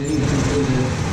Sim, sim.